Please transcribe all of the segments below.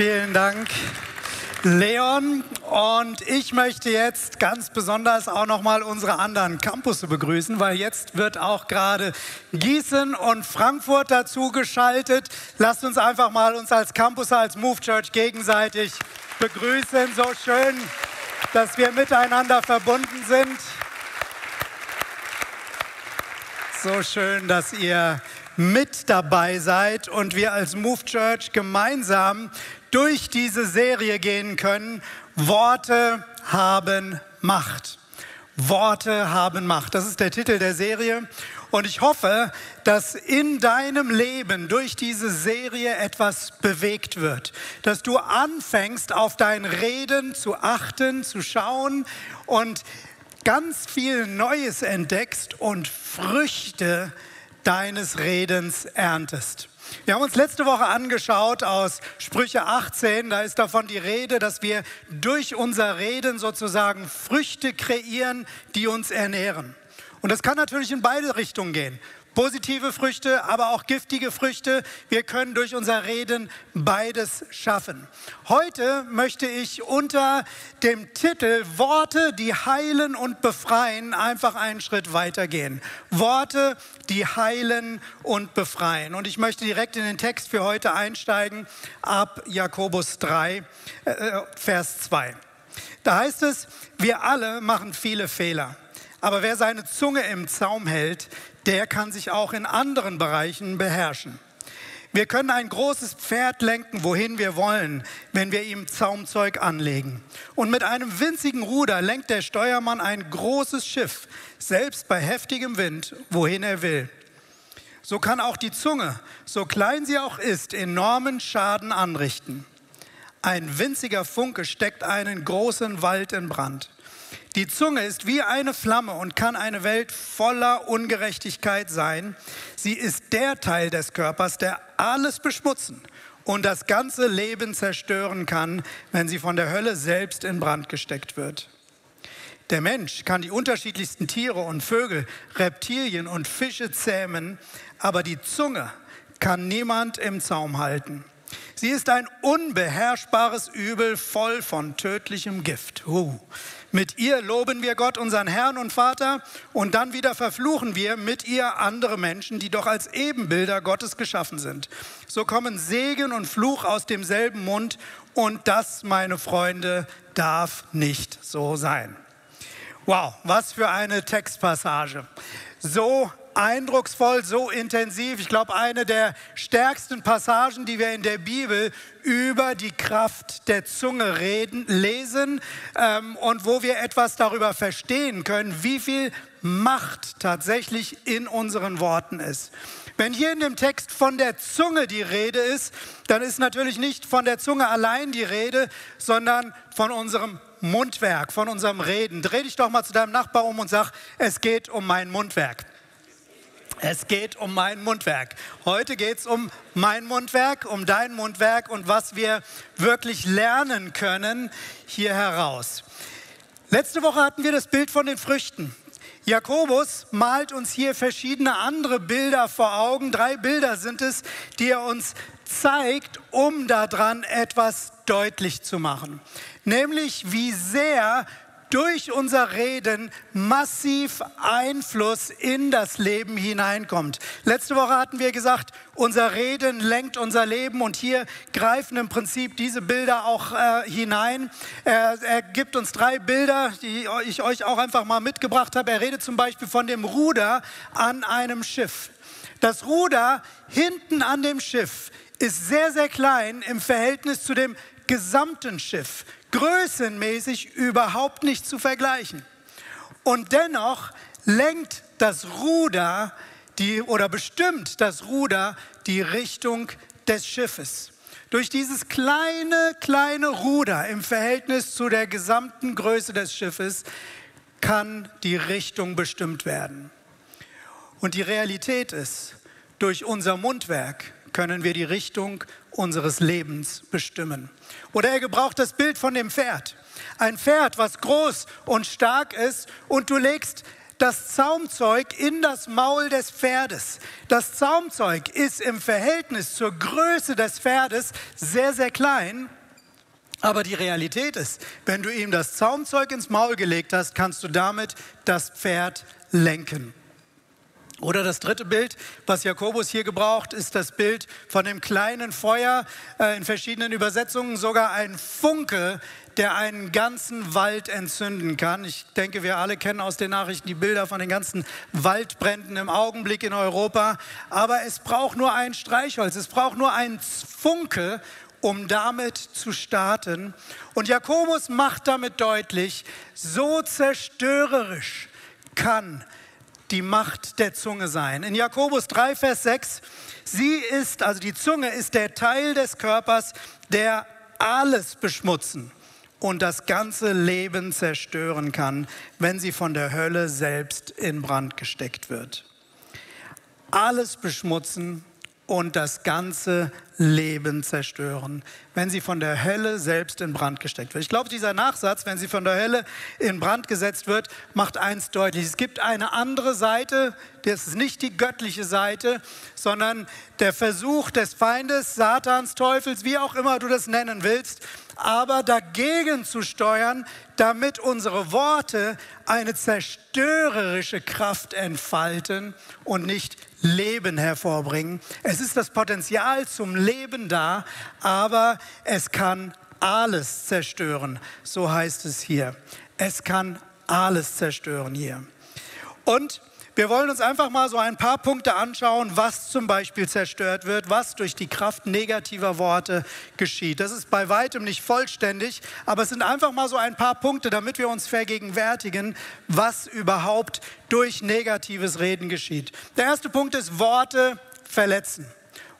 Vielen Dank, Leon. Und ich möchte jetzt ganz besonders auch nochmal unsere anderen Campusse begrüßen, weil jetzt wird auch gerade Gießen und Frankfurt dazu geschaltet. Lasst uns einfach mal uns als Campus, als Move Church gegenseitig begrüßen. So schön, dass wir miteinander verbunden sind. So schön, dass ihr mit dabei seid und wir als Move Church gemeinsam durch diese Serie gehen können. Worte haben Macht. Worte haben Macht. Das ist der Titel der Serie. Und ich hoffe, dass in deinem Leben durch diese Serie etwas bewegt wird. Dass du anfängst, auf dein Reden zu achten, zu schauen und ganz viel Neues entdeckst und Früchte deines Redens erntest. Wir haben uns letzte Woche angeschaut aus Sprüche 18, da ist davon die Rede, dass wir durch unser Reden sozusagen Früchte kreieren, die uns ernähren. Und das kann natürlich in beide Richtungen gehen positive Früchte, aber auch giftige Früchte. Wir können durch unser Reden beides schaffen. Heute möchte ich unter dem Titel Worte, die heilen und befreien, einfach einen Schritt weitergehen. Worte, die heilen und befreien. Und ich möchte direkt in den Text für heute einsteigen, ab Jakobus 3, äh, Vers 2. Da heißt es, wir alle machen viele Fehler. Aber wer seine Zunge im Zaum hält, der kann sich auch in anderen Bereichen beherrschen. Wir können ein großes Pferd lenken, wohin wir wollen, wenn wir ihm Zaumzeug anlegen. Und mit einem winzigen Ruder lenkt der Steuermann ein großes Schiff, selbst bei heftigem Wind, wohin er will. So kann auch die Zunge, so klein sie auch ist, enormen Schaden anrichten. Ein winziger Funke steckt einen großen Wald in Brand. Die Zunge ist wie eine Flamme und kann eine Welt voller Ungerechtigkeit sein. Sie ist der Teil des Körpers, der alles beschmutzen und das ganze Leben zerstören kann, wenn sie von der Hölle selbst in Brand gesteckt wird. Der Mensch kann die unterschiedlichsten Tiere und Vögel, Reptilien und Fische zähmen, aber die Zunge kann niemand im Zaum halten. Sie ist ein unbeherrschbares Übel voll von tödlichem Gift. Uh. Mit ihr loben wir Gott, unseren Herrn und Vater, und dann wieder verfluchen wir mit ihr andere Menschen, die doch als Ebenbilder Gottes geschaffen sind. So kommen Segen und Fluch aus demselben Mund, und das, meine Freunde, darf nicht so sein. Wow, was für eine Textpassage. So eindrucksvoll, so intensiv. Ich glaube, eine der stärksten Passagen, die wir in der Bibel über die Kraft der Zunge reden, lesen ähm, und wo wir etwas darüber verstehen können, wie viel Macht tatsächlich in unseren Worten ist. Wenn hier in dem Text von der Zunge die Rede ist, dann ist natürlich nicht von der Zunge allein die Rede, sondern von unserem Mundwerk, von unserem Reden. Dreh dich doch mal zu deinem Nachbar um und sag, es geht um mein Mundwerk. Es geht um mein Mundwerk. Heute geht es um mein Mundwerk, um dein Mundwerk und was wir wirklich lernen können hier heraus. Letzte Woche hatten wir das Bild von den Früchten. Jakobus malt uns hier verschiedene andere Bilder vor Augen. Drei Bilder sind es, die er uns zeigt, um daran etwas deutlich zu machen. Nämlich, wie sehr durch unser Reden massiv Einfluss in das Leben hineinkommt. Letzte Woche hatten wir gesagt, unser Reden lenkt unser Leben und hier greifen im Prinzip diese Bilder auch äh, hinein. Er, er gibt uns drei Bilder, die ich euch auch einfach mal mitgebracht habe. Er redet zum Beispiel von dem Ruder an einem Schiff. Das Ruder hinten an dem Schiff ist sehr, sehr klein im Verhältnis zu dem gesamten Schiff größenmäßig überhaupt nicht zu vergleichen. Und dennoch lenkt das Ruder die, oder bestimmt das Ruder die Richtung des Schiffes. Durch dieses kleine, kleine Ruder im Verhältnis zu der gesamten Größe des Schiffes kann die Richtung bestimmt werden. Und die Realität ist, durch unser Mundwerk können wir die Richtung unseres Lebens bestimmen. Oder er gebraucht das Bild von dem Pferd. Ein Pferd, was groß und stark ist und du legst das Zaumzeug in das Maul des Pferdes. Das Zaumzeug ist im Verhältnis zur Größe des Pferdes sehr, sehr klein. Aber die Realität ist, wenn du ihm das Zaumzeug ins Maul gelegt hast, kannst du damit das Pferd lenken. Oder das dritte Bild, was Jakobus hier gebraucht, ist das Bild von dem kleinen Feuer, äh, in verschiedenen Übersetzungen sogar ein Funke, der einen ganzen Wald entzünden kann. Ich denke, wir alle kennen aus den Nachrichten die Bilder von den ganzen Waldbränden im Augenblick in Europa. Aber es braucht nur ein Streichholz, es braucht nur ein Funke, um damit zu starten. Und Jakobus macht damit deutlich, so zerstörerisch kann die Macht der Zunge sein. In Jakobus 3, Vers 6, sie ist, also die Zunge ist der Teil des Körpers, der alles beschmutzen und das ganze Leben zerstören kann, wenn sie von der Hölle selbst in Brand gesteckt wird. Alles beschmutzen und das ganze Leben zerstören, wenn sie von der Hölle selbst in Brand gesteckt wird. Ich glaube, dieser Nachsatz, wenn sie von der Hölle in Brand gesetzt wird, macht eins deutlich. Es gibt eine andere Seite, das ist nicht die göttliche Seite, sondern der Versuch des Feindes, Satans, Teufels, wie auch immer du das nennen willst, aber dagegen zu steuern, damit unsere Worte eine zerstörerische Kraft entfalten und nicht Leben hervorbringen. Es ist das Potenzial zum Leben da, aber es kann alles zerstören. So heißt es hier. Es kann alles zerstören hier. Und wir wollen uns einfach mal so ein paar Punkte anschauen, was zum Beispiel zerstört wird, was durch die Kraft negativer Worte geschieht. Das ist bei weitem nicht vollständig, aber es sind einfach mal so ein paar Punkte, damit wir uns vergegenwärtigen, was überhaupt durch negatives Reden geschieht. Der erste Punkt ist Worte verletzen.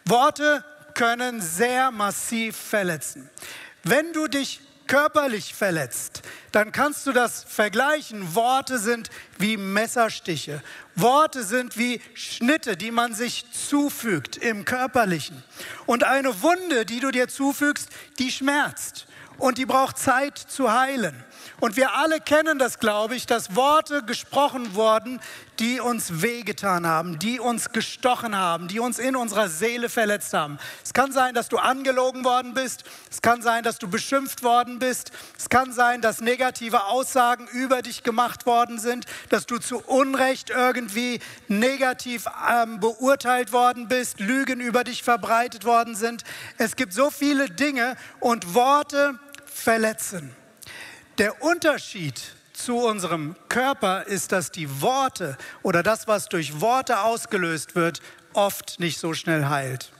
Worte können sehr massiv verletzen. Wenn du dich körperlich verletzt, dann kannst du das vergleichen. Worte sind wie Messerstiche. Worte sind wie Schnitte, die man sich zufügt im körperlichen. Und eine Wunde, die du dir zufügst, die schmerzt und die braucht Zeit zu heilen. Und wir alle kennen das, glaube ich, dass Worte gesprochen wurden, die uns wehgetan haben, die uns gestochen haben, die uns in unserer Seele verletzt haben. Es kann sein, dass du angelogen worden bist. Es kann sein, dass du beschimpft worden bist. Es kann sein, dass negative Aussagen über dich gemacht worden sind, dass du zu Unrecht irgendwie negativ ähm, beurteilt worden bist, Lügen über dich verbreitet worden sind. Es gibt so viele Dinge und Worte verletzen. Der Unterschied zu unserem Körper ist, dass die Worte oder das, was durch Worte ausgelöst wird, oft nicht so schnell heilt.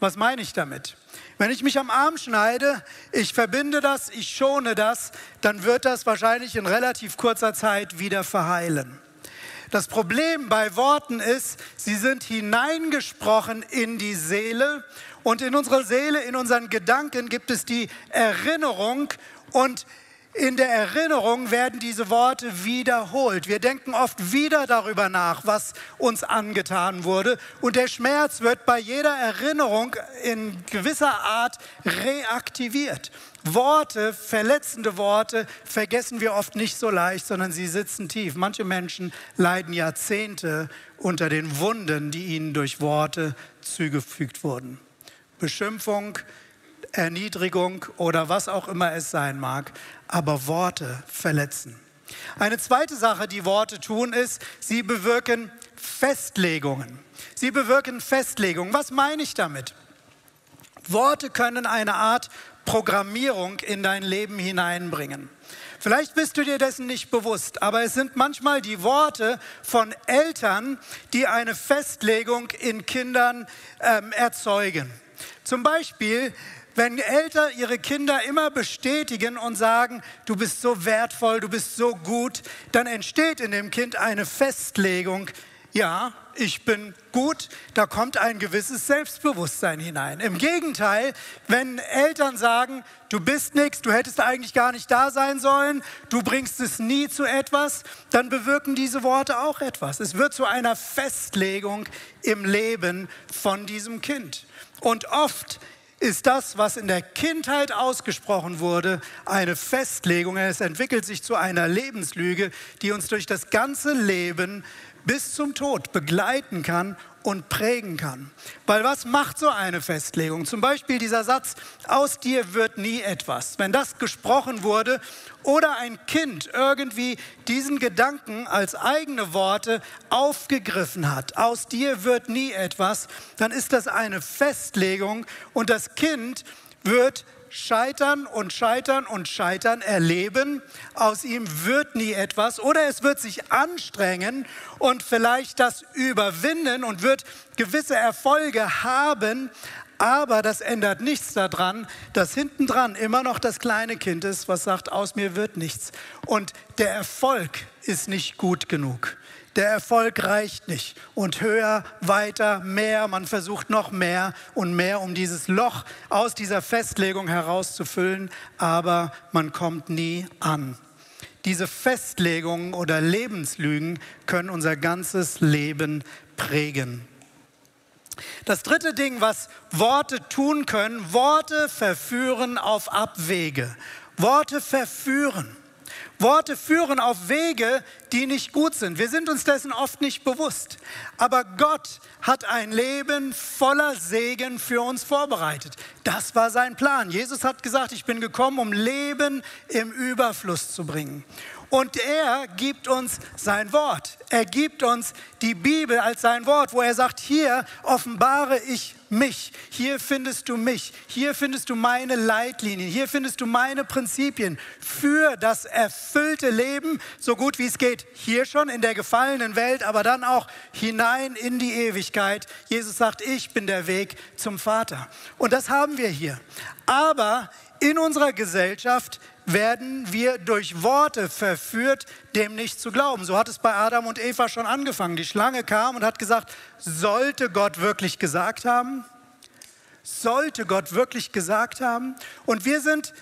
Was meine ich damit? Wenn ich mich am Arm schneide, ich verbinde das, ich schone das, dann wird das wahrscheinlich in relativ kurzer Zeit wieder verheilen. Das Problem bei Worten ist, sie sind hineingesprochen in die Seele und in unserer Seele, in unseren Gedanken gibt es die Erinnerung und in der Erinnerung werden diese Worte wiederholt. Wir denken oft wieder darüber nach, was uns angetan wurde. Und der Schmerz wird bei jeder Erinnerung in gewisser Art reaktiviert. Worte, verletzende Worte, vergessen wir oft nicht so leicht, sondern sie sitzen tief. Manche Menschen leiden Jahrzehnte unter den Wunden, die ihnen durch Worte zugefügt wurden. Beschimpfung, Erniedrigung oder was auch immer es sein mag, aber Worte verletzen. Eine zweite Sache, die Worte tun, ist, sie bewirken Festlegungen. Sie bewirken Festlegungen. Was meine ich damit? Worte können eine Art Programmierung in dein Leben hineinbringen. Vielleicht bist du dir dessen nicht bewusst, aber es sind manchmal die Worte von Eltern, die eine Festlegung in Kindern ähm, erzeugen. Zum Beispiel, wenn Eltern ihre Kinder immer bestätigen und sagen, du bist so wertvoll, du bist so gut, dann entsteht in dem Kind eine Festlegung, ja, ich bin gut, da kommt ein gewisses Selbstbewusstsein hinein. Im Gegenteil, wenn Eltern sagen, du bist nichts, du hättest eigentlich gar nicht da sein sollen, du bringst es nie zu etwas, dann bewirken diese Worte auch etwas. Es wird zu einer Festlegung im Leben von diesem Kind. Und oft ist das, was in der Kindheit ausgesprochen wurde, eine Festlegung. Es entwickelt sich zu einer Lebenslüge, die uns durch das ganze Leben bis zum Tod begleiten kann und prägen kann. Weil was macht so eine Festlegung? Zum Beispiel dieser Satz, aus dir wird nie etwas. Wenn das gesprochen wurde oder ein Kind irgendwie diesen Gedanken als eigene Worte aufgegriffen hat, aus dir wird nie etwas, dann ist das eine Festlegung und das Kind wird Scheitern und Scheitern und Scheitern erleben. Aus ihm wird nie etwas oder es wird sich anstrengen und vielleicht das überwinden und wird gewisse Erfolge haben. Aber das ändert nichts daran, dass hinten dran immer noch das kleine Kind ist, was sagt, aus mir wird nichts. Und der Erfolg ist nicht gut genug. Der Erfolg reicht nicht. Und höher, weiter, mehr. Man versucht noch mehr und mehr, um dieses Loch aus dieser Festlegung herauszufüllen. Aber man kommt nie an. Diese Festlegungen oder Lebenslügen können unser ganzes Leben prägen. Das dritte Ding, was Worte tun können, Worte verführen auf Abwege. Worte verführen. Worte führen auf Wege, die nicht gut sind. Wir sind uns dessen oft nicht bewusst. Aber Gott hat ein Leben voller Segen für uns vorbereitet. Das war sein Plan. Jesus hat gesagt, ich bin gekommen, um Leben im Überfluss zu bringen. Und er gibt uns sein Wort. Er gibt uns die Bibel als sein Wort, wo er sagt, hier offenbare ich mich. Hier findest du mich. Hier findest du meine Leitlinien. Hier findest du meine Prinzipien für das erfüllte Leben, so gut wie es geht. Hier schon in der gefallenen Welt, aber dann auch hinein in die Ewigkeit. Jesus sagt, ich bin der Weg zum Vater. Und das haben wir hier. Aber in unserer Gesellschaft werden wir durch Worte verführt, dem nicht zu glauben. So hat es bei Adam und Eva schon angefangen. Die Schlange kam und hat gesagt, sollte Gott wirklich gesagt haben? Sollte Gott wirklich gesagt haben? Und wir sind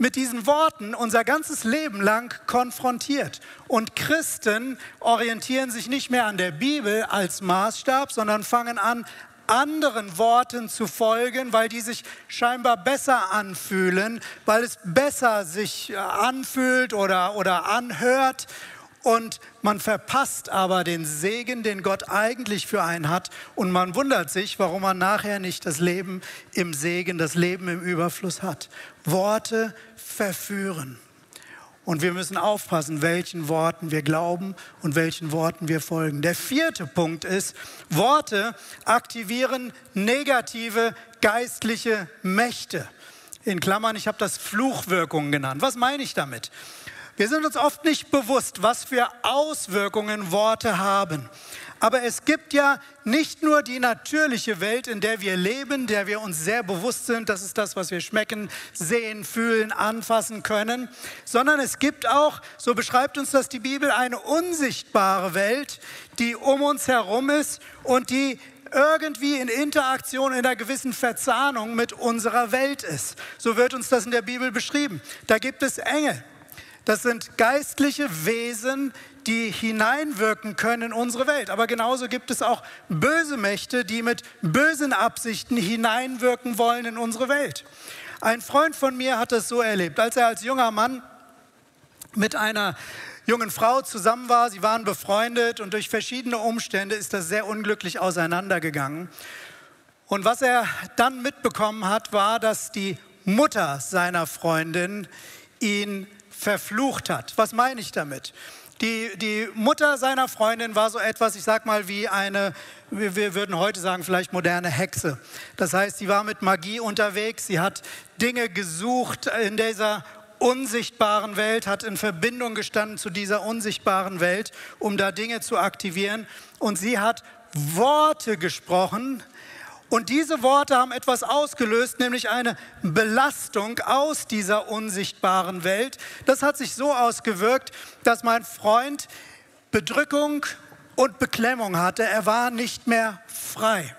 mit diesen Worten unser ganzes Leben lang konfrontiert. Und Christen orientieren sich nicht mehr an der Bibel als Maßstab, sondern fangen an, anderen Worten zu folgen, weil die sich scheinbar besser anfühlen, weil es besser sich äh, anfühlt oder, oder anhört. Und man verpasst aber den Segen, den Gott eigentlich für einen hat. Und man wundert sich, warum man nachher nicht das Leben im Segen, das Leben im Überfluss hat. Worte verführen. Und wir müssen aufpassen, welchen Worten wir glauben und welchen Worten wir folgen. Der vierte Punkt ist, Worte aktivieren negative geistliche Mächte. In Klammern, ich habe das Fluchwirkungen genannt. Was meine ich damit? Wir sind uns oft nicht bewusst, was für Auswirkungen Worte haben. Aber es gibt ja nicht nur die natürliche Welt, in der wir leben, der wir uns sehr bewusst sind, das ist das, was wir schmecken, sehen, fühlen, anfassen können, sondern es gibt auch, so beschreibt uns das die Bibel, eine unsichtbare Welt, die um uns herum ist und die irgendwie in Interaktion, in einer gewissen Verzahnung mit unserer Welt ist. So wird uns das in der Bibel beschrieben. Da gibt es Engel. Das sind geistliche Wesen, die hineinwirken können in unsere Welt. Aber genauso gibt es auch böse Mächte, die mit bösen Absichten hineinwirken wollen in unsere Welt. Ein Freund von mir hat es so erlebt, als er als junger Mann mit einer jungen Frau zusammen war, sie waren befreundet und durch verschiedene Umstände ist das sehr unglücklich auseinandergegangen. Und was er dann mitbekommen hat, war, dass die Mutter seiner Freundin ihn verflucht hat. Was meine ich damit? Die, die Mutter seiner Freundin war so etwas, ich sag mal, wie eine, wir würden heute sagen, vielleicht moderne Hexe. Das heißt, sie war mit Magie unterwegs, sie hat Dinge gesucht in dieser unsichtbaren Welt, hat in Verbindung gestanden zu dieser unsichtbaren Welt, um da Dinge zu aktivieren. Und sie hat Worte gesprochen, und diese Worte haben etwas ausgelöst, nämlich eine Belastung aus dieser unsichtbaren Welt. Das hat sich so ausgewirkt, dass mein Freund Bedrückung und Beklemmung hatte. Er war nicht mehr frei.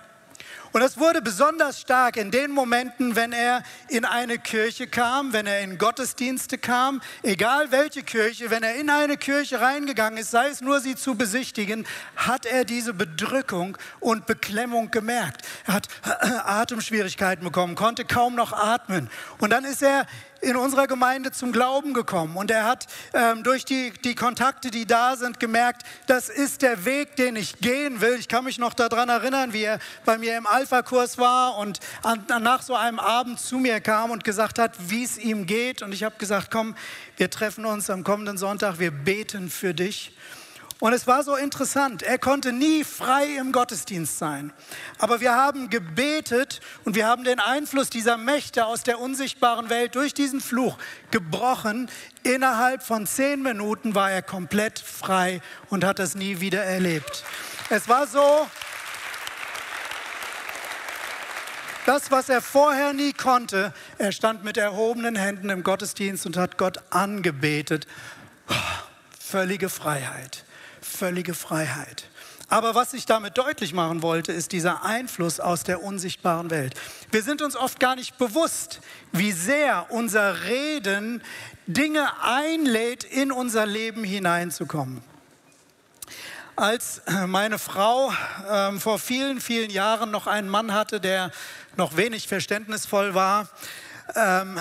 Und das wurde besonders stark in den Momenten, wenn er in eine Kirche kam, wenn er in Gottesdienste kam, egal welche Kirche, wenn er in eine Kirche reingegangen ist, sei es nur sie zu besichtigen, hat er diese Bedrückung und Beklemmung gemerkt. Er hat Atemschwierigkeiten bekommen, konnte kaum noch atmen. Und dann ist er in unserer Gemeinde zum Glauben gekommen und er hat ähm, durch die, die Kontakte, die da sind, gemerkt, das ist der Weg, den ich gehen will. Ich kann mich noch daran erinnern, wie er bei mir im Alpha-Kurs war und an, nach so einem Abend zu mir kam und gesagt hat, wie es ihm geht. Und ich habe gesagt, komm, wir treffen uns am kommenden Sonntag, wir beten für dich. Und es war so interessant. Er konnte nie frei im Gottesdienst sein. Aber wir haben gebetet und wir haben den Einfluss dieser Mächte aus der unsichtbaren Welt durch diesen Fluch gebrochen. Innerhalb von zehn Minuten war er komplett frei und hat das nie wieder erlebt. Es war so, das, was er vorher nie konnte, er stand mit erhobenen Händen im Gottesdienst und hat Gott angebetet. Völlige Freiheit völlige Freiheit. Aber was ich damit deutlich machen wollte, ist dieser Einfluss aus der unsichtbaren Welt. Wir sind uns oft gar nicht bewusst, wie sehr unser Reden Dinge einlädt, in unser Leben hineinzukommen. Als meine Frau äh, vor vielen, vielen Jahren noch einen Mann hatte, der noch wenig verständnisvoll war, ähm,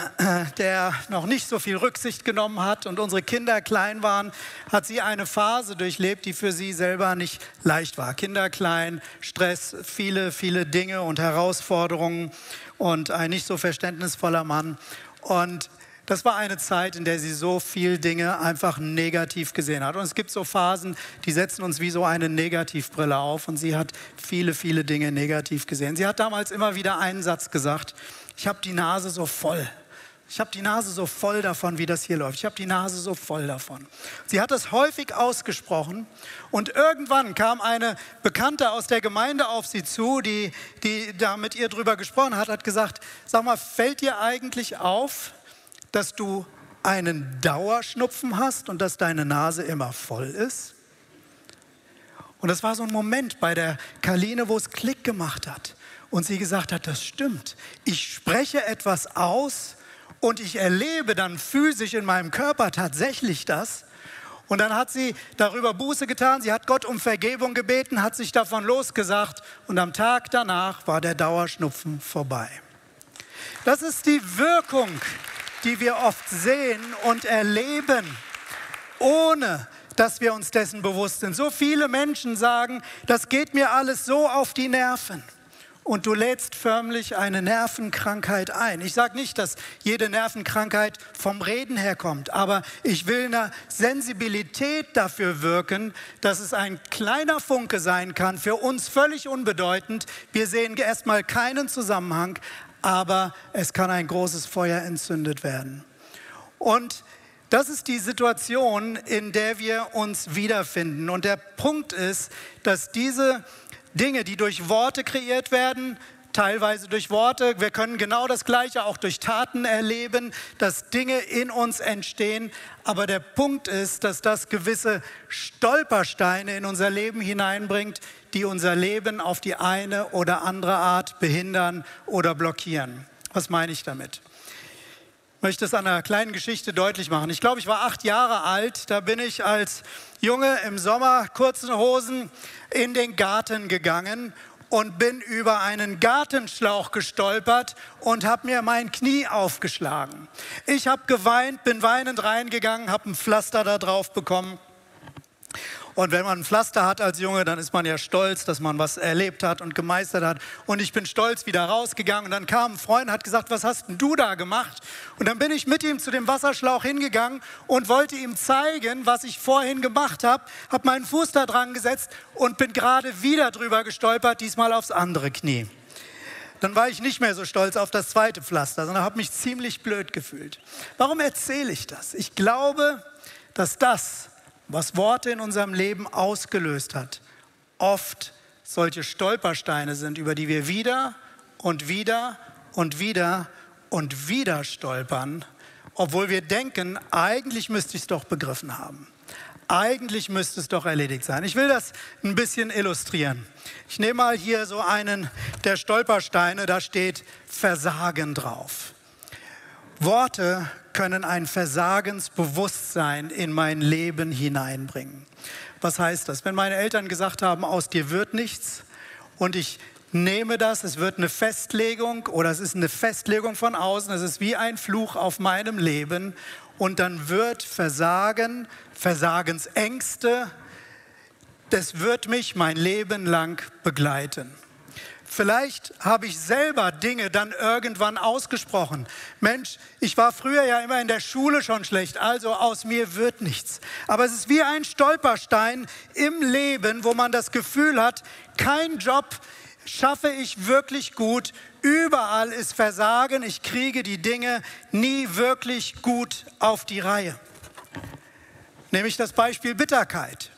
der noch nicht so viel Rücksicht genommen hat und unsere Kinder klein waren, hat sie eine Phase durchlebt, die für sie selber nicht leicht war. Kinder klein, Stress, viele, viele Dinge und Herausforderungen und ein nicht so verständnisvoller Mann. Und das war eine Zeit, in der sie so viel Dinge einfach negativ gesehen hat. Und es gibt so Phasen, die setzen uns wie so eine Negativbrille auf. Und sie hat viele, viele Dinge negativ gesehen. Sie hat damals immer wieder einen Satz gesagt, ich habe die Nase so voll. Ich habe die Nase so voll davon, wie das hier läuft. Ich habe die Nase so voll davon. Sie hat das häufig ausgesprochen und irgendwann kam eine Bekannte aus der Gemeinde auf sie zu, die, die da mit ihr drüber gesprochen hat, hat gesagt, sag mal, fällt dir eigentlich auf, dass du einen Dauerschnupfen hast und dass deine Nase immer voll ist? Und das war so ein Moment bei der Kaline, wo es Klick gemacht hat und sie gesagt hat, das stimmt. Ich spreche etwas aus und ich erlebe dann physisch in meinem Körper tatsächlich das. Und dann hat sie darüber Buße getan, sie hat Gott um Vergebung gebeten, hat sich davon losgesagt und am Tag danach war der Dauerschnupfen vorbei. Das ist die Wirkung, die wir oft sehen und erleben, ohne dass wir uns dessen bewusst sind. So viele Menschen sagen, das geht mir alles so auf die Nerven und du lädst förmlich eine Nervenkrankheit ein. Ich sage nicht, dass jede Nervenkrankheit vom Reden herkommt, aber ich will eine Sensibilität dafür wirken, dass es ein kleiner Funke sein kann, für uns völlig unbedeutend. Wir sehen erstmal keinen Zusammenhang, aber es kann ein großes Feuer entzündet werden. Und das ist die Situation, in der wir uns wiederfinden. Und der Punkt ist, dass diese Dinge, die durch Worte kreiert werden, teilweise durch Worte. Wir können genau das Gleiche auch durch Taten erleben, dass Dinge in uns entstehen. Aber der Punkt ist, dass das gewisse Stolpersteine in unser Leben hineinbringt, die unser Leben auf die eine oder andere Art behindern oder blockieren. Was meine ich damit? Ich möchte es an einer kleinen Geschichte deutlich machen. Ich glaube, ich war acht Jahre alt. Da bin ich als Junge im Sommer, kurzen Hosen, in den Garten gegangen und bin über einen Gartenschlauch gestolpert und habe mir mein Knie aufgeschlagen. Ich habe geweint, bin weinend reingegangen, habe ein Pflaster da drauf bekommen und wenn man ein Pflaster hat als Junge, dann ist man ja stolz, dass man was erlebt hat und gemeistert hat. Und ich bin stolz wieder rausgegangen. Und dann kam ein Freund und hat gesagt, was hast denn du da gemacht? Und dann bin ich mit ihm zu dem Wasserschlauch hingegangen und wollte ihm zeigen, was ich vorhin gemacht habe. Habe meinen Fuß da dran gesetzt und bin gerade wieder drüber gestolpert, diesmal aufs andere Knie. Dann war ich nicht mehr so stolz auf das zweite Pflaster, sondern habe mich ziemlich blöd gefühlt. Warum erzähle ich das? Ich glaube, dass das, was Worte in unserem Leben ausgelöst hat, oft solche Stolpersteine sind, über die wir wieder und wieder und wieder und wieder stolpern, obwohl wir denken, eigentlich müsste ich es doch begriffen haben. eigentlich müsste es doch erledigt sein. Ich will das ein bisschen illustrieren. Ich nehme mal hier so einen der Stolpersteine, da steht Versagen drauf. Worte können ein Versagensbewusstsein in mein Leben hineinbringen. Was heißt das? Wenn meine Eltern gesagt haben, aus dir wird nichts und ich nehme das, es wird eine Festlegung oder es ist eine Festlegung von außen, es ist wie ein Fluch auf meinem Leben und dann wird Versagen, Versagensängste, das wird mich mein Leben lang begleiten. Vielleicht habe ich selber Dinge dann irgendwann ausgesprochen. Mensch, ich war früher ja immer in der Schule schon schlecht, also aus mir wird nichts. Aber es ist wie ein Stolperstein im Leben, wo man das Gefühl hat, kein Job schaffe ich wirklich gut. Überall ist Versagen. Ich kriege die Dinge nie wirklich gut auf die Reihe. Nämlich das Beispiel Bitterkeit.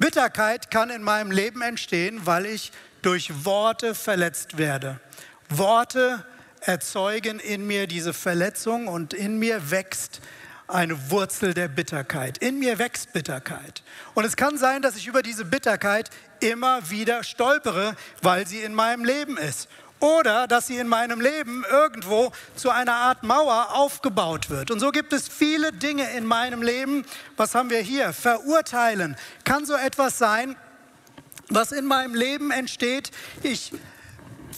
Bitterkeit kann in meinem Leben entstehen, weil ich durch Worte verletzt werde. Worte erzeugen in mir diese Verletzung und in mir wächst eine Wurzel der Bitterkeit. In mir wächst Bitterkeit. Und es kann sein, dass ich über diese Bitterkeit immer wieder stolpere, weil sie in meinem Leben ist. Oder dass sie in meinem Leben irgendwo zu einer Art Mauer aufgebaut wird. Und so gibt es viele Dinge in meinem Leben. Was haben wir hier? Verurteilen. Kann so etwas sein, was in meinem Leben entsteht. Ich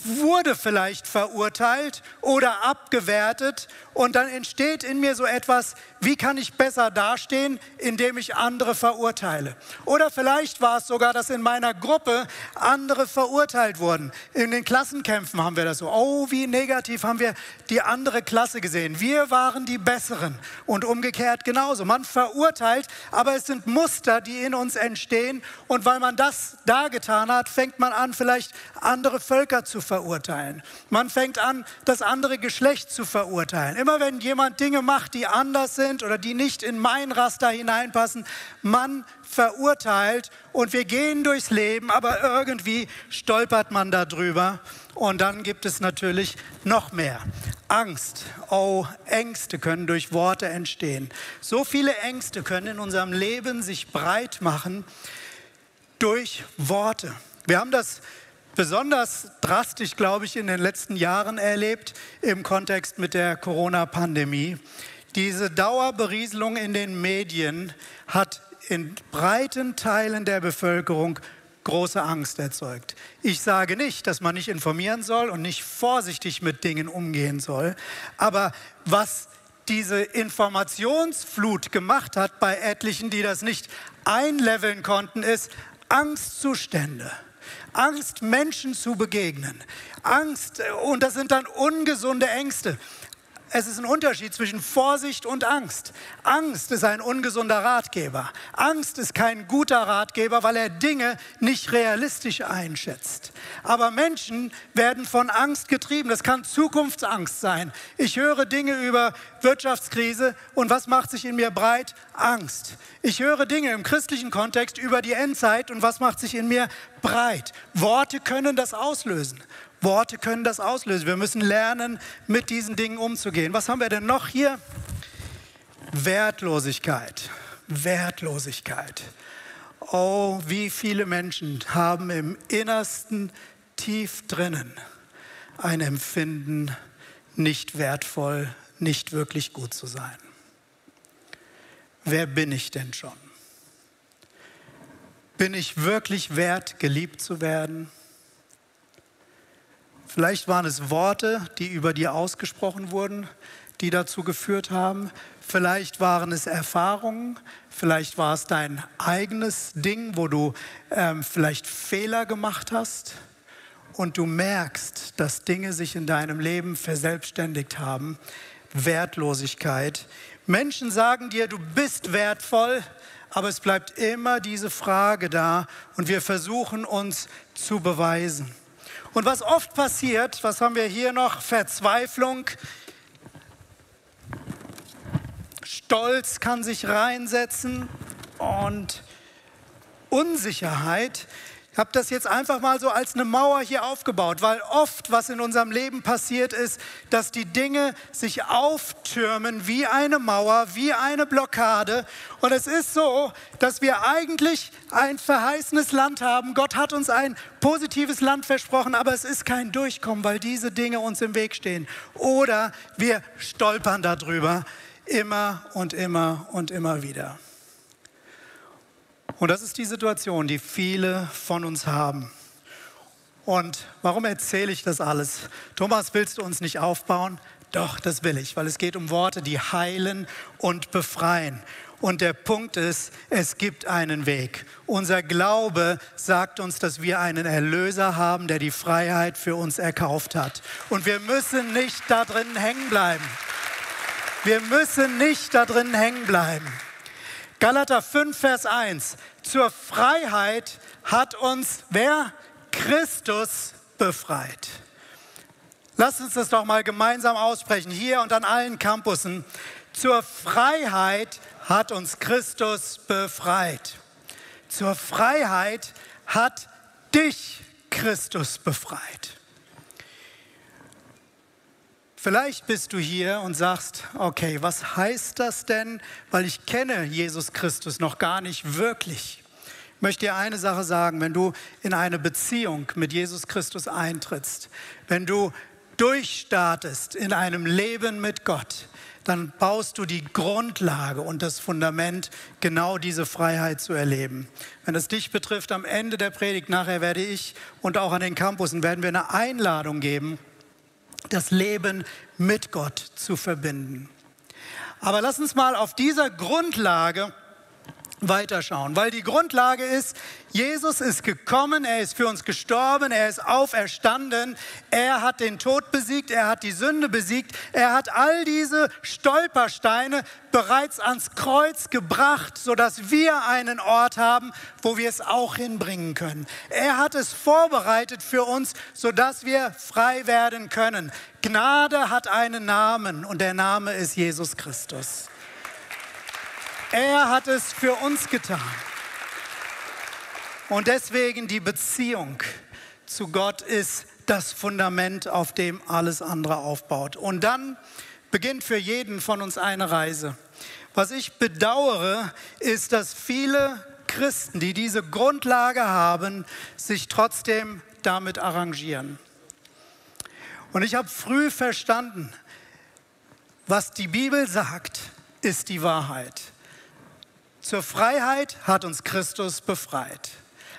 wurde vielleicht verurteilt oder abgewertet und dann entsteht in mir so etwas, wie kann ich besser dastehen, indem ich andere verurteile. Oder vielleicht war es sogar, dass in meiner Gruppe andere verurteilt wurden. In den Klassenkämpfen haben wir das so. Oh, wie negativ haben wir die andere Klasse gesehen. Wir waren die Besseren und umgekehrt genauso. Man verurteilt, aber es sind Muster, die in uns entstehen und weil man das da getan hat, fängt man an, vielleicht andere Völker zu verurteilen. Man fängt an, das andere Geschlecht zu verurteilen. Immer wenn jemand Dinge macht, die anders sind oder die nicht in mein Raster hineinpassen, man verurteilt und wir gehen durchs Leben, aber irgendwie stolpert man darüber und dann gibt es natürlich noch mehr. Angst, oh, Ängste können durch Worte entstehen. So viele Ängste können in unserem Leben sich breit machen durch Worte. Wir haben das besonders drastisch, glaube ich, in den letzten Jahren erlebt im Kontext mit der Corona-Pandemie. Diese Dauerberieselung in den Medien hat in breiten Teilen der Bevölkerung große Angst erzeugt. Ich sage nicht, dass man nicht informieren soll und nicht vorsichtig mit Dingen umgehen soll, aber was diese Informationsflut gemacht hat bei etlichen, die das nicht einleveln konnten, ist Angstzustände. Angst, Menschen zu begegnen. Angst, und das sind dann ungesunde Ängste. Es ist ein Unterschied zwischen Vorsicht und Angst. Angst ist ein ungesunder Ratgeber. Angst ist kein guter Ratgeber, weil er Dinge nicht realistisch einschätzt. Aber Menschen werden von Angst getrieben. Das kann Zukunftsangst sein. Ich höre Dinge über Wirtschaftskrise und was macht sich in mir breit? Angst. Ich höre Dinge im christlichen Kontext über die Endzeit und was macht sich in mir breit? Worte können das auslösen. Worte können das auslösen. Wir müssen lernen, mit diesen Dingen umzugehen. Was haben wir denn noch hier? Wertlosigkeit. Wertlosigkeit. Oh, wie viele Menschen haben im Innersten tief drinnen ein Empfinden, nicht wertvoll, nicht wirklich gut zu sein. Wer bin ich denn schon? Bin ich wirklich wert, geliebt zu werden? Vielleicht waren es Worte, die über dir ausgesprochen wurden, die dazu geführt haben. Vielleicht waren es Erfahrungen, vielleicht war es dein eigenes Ding, wo du ähm, vielleicht Fehler gemacht hast und du merkst, dass Dinge sich in deinem Leben verselbstständigt haben. Wertlosigkeit. Menschen sagen dir, du bist wertvoll, aber es bleibt immer diese Frage da und wir versuchen uns zu beweisen. Und was oft passiert, was haben wir hier noch? Verzweiflung, Stolz kann sich reinsetzen und Unsicherheit. Ich habe das jetzt einfach mal so als eine Mauer hier aufgebaut, weil oft, was in unserem Leben passiert ist, dass die Dinge sich auftürmen wie eine Mauer, wie eine Blockade. Und es ist so, dass wir eigentlich ein verheißenes Land haben. Gott hat uns ein positives Land versprochen, aber es ist kein Durchkommen, weil diese Dinge uns im Weg stehen. Oder wir stolpern darüber immer und immer und immer wieder. Und das ist die Situation, die viele von uns haben. Und warum erzähle ich das alles? Thomas, willst du uns nicht aufbauen? Doch, das will ich, weil es geht um Worte, die heilen und befreien. Und der Punkt ist, es gibt einen Weg. Unser Glaube sagt uns, dass wir einen Erlöser haben, der die Freiheit für uns erkauft hat. Und wir müssen nicht da drin hängen bleiben. Wir müssen nicht da drin hängen bleiben. Galater 5, Vers 1. Zur Freiheit hat uns wer? Christus befreit. Lasst uns das doch mal gemeinsam aussprechen, hier und an allen Campussen. Zur Freiheit hat uns Christus befreit. Zur Freiheit hat dich Christus befreit. Vielleicht bist du hier und sagst, okay, was heißt das denn? Weil ich kenne Jesus Christus noch gar nicht wirklich. Ich möchte dir eine Sache sagen, wenn du in eine Beziehung mit Jesus Christus eintrittst, wenn du durchstartest in einem Leben mit Gott, dann baust du die Grundlage und das Fundament, genau diese Freiheit zu erleben. Wenn es dich betrifft, am Ende der Predigt nachher werde ich und auch an den Campussen werden wir eine Einladung geben, das Leben mit Gott zu verbinden. Aber lass uns mal auf dieser Grundlage weiterschauen, weil die Grundlage ist, Jesus ist gekommen, er ist für uns gestorben, er ist auferstanden, er hat den Tod besiegt, er hat die Sünde besiegt, er hat all diese Stolpersteine bereits ans Kreuz gebracht, sodass wir einen Ort haben, wo wir es auch hinbringen können. Er hat es vorbereitet für uns, sodass wir frei werden können. Gnade hat einen Namen und der Name ist Jesus Christus. Er hat es für uns getan. Und deswegen die Beziehung zu Gott ist das Fundament, auf dem alles andere aufbaut. Und dann beginnt für jeden von uns eine Reise. Was ich bedauere, ist, dass viele Christen, die diese Grundlage haben, sich trotzdem damit arrangieren. Und ich habe früh verstanden, was die Bibel sagt, ist die Wahrheit. Zur Freiheit hat uns Christus befreit.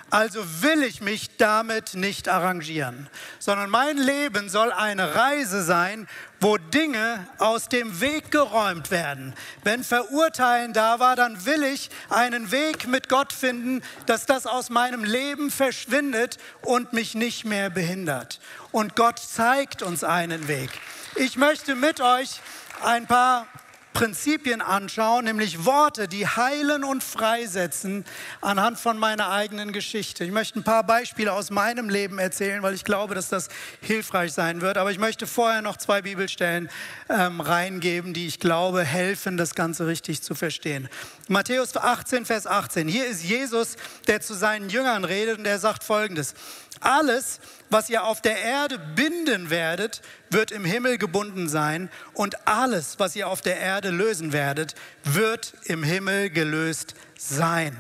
Also will ich mich damit nicht arrangieren, sondern mein Leben soll eine Reise sein, wo Dinge aus dem Weg geräumt werden. Wenn Verurteilen da war, dann will ich einen Weg mit Gott finden, dass das aus meinem Leben verschwindet und mich nicht mehr behindert. Und Gott zeigt uns einen Weg. Ich möchte mit euch ein paar Prinzipien anschauen, nämlich Worte, die heilen und freisetzen anhand von meiner eigenen Geschichte. Ich möchte ein paar Beispiele aus meinem Leben erzählen, weil ich glaube, dass das hilfreich sein wird. Aber ich möchte vorher noch zwei Bibelstellen ähm, reingeben, die ich glaube helfen, das Ganze richtig zu verstehen. Matthäus 18, Vers 18. Hier ist Jesus, der zu seinen Jüngern redet und er sagt folgendes. Alles, was ihr auf der Erde binden werdet, wird im Himmel gebunden sein und alles, was ihr auf der Erde lösen werdet, wird im Himmel gelöst sein.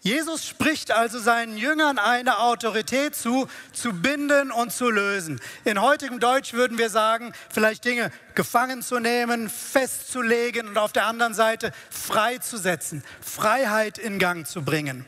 Jesus spricht also seinen Jüngern eine Autorität zu, zu binden und zu lösen. In heutigem Deutsch würden wir sagen, vielleicht Dinge gefangen zu nehmen, festzulegen und auf der anderen Seite freizusetzen, Freiheit in Gang zu bringen.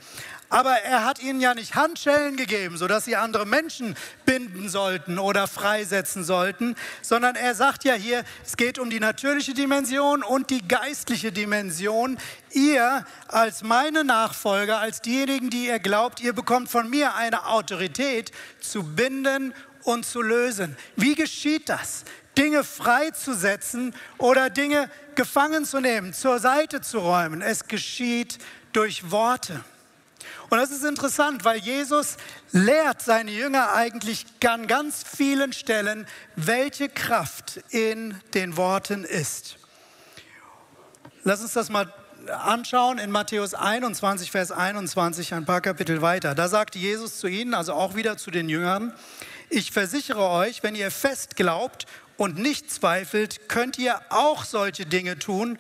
Aber er hat ihnen ja nicht Handschellen gegeben, sodass sie andere Menschen binden sollten oder freisetzen sollten, sondern er sagt ja hier, es geht um die natürliche Dimension und die geistliche Dimension. Ihr als meine Nachfolger, als diejenigen, die ihr glaubt, ihr bekommt von mir eine Autorität zu binden und zu lösen. Wie geschieht das? Dinge freizusetzen oder Dinge gefangen zu nehmen, zur Seite zu räumen. Es geschieht durch Worte. Und das ist interessant, weil Jesus lehrt seine Jünger eigentlich an ganz vielen Stellen, welche Kraft in den Worten ist. Lass uns das mal anschauen in Matthäus 21, Vers 21, ein paar Kapitel weiter. Da sagte Jesus zu ihnen, also auch wieder zu den Jüngern, ich versichere euch, wenn ihr fest glaubt und nicht zweifelt, könnt ihr auch solche Dinge tun